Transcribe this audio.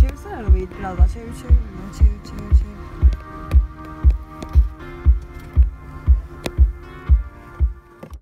Çevirsene arabayı biraz daha. Çevir çevir. Çevir çevir çevir.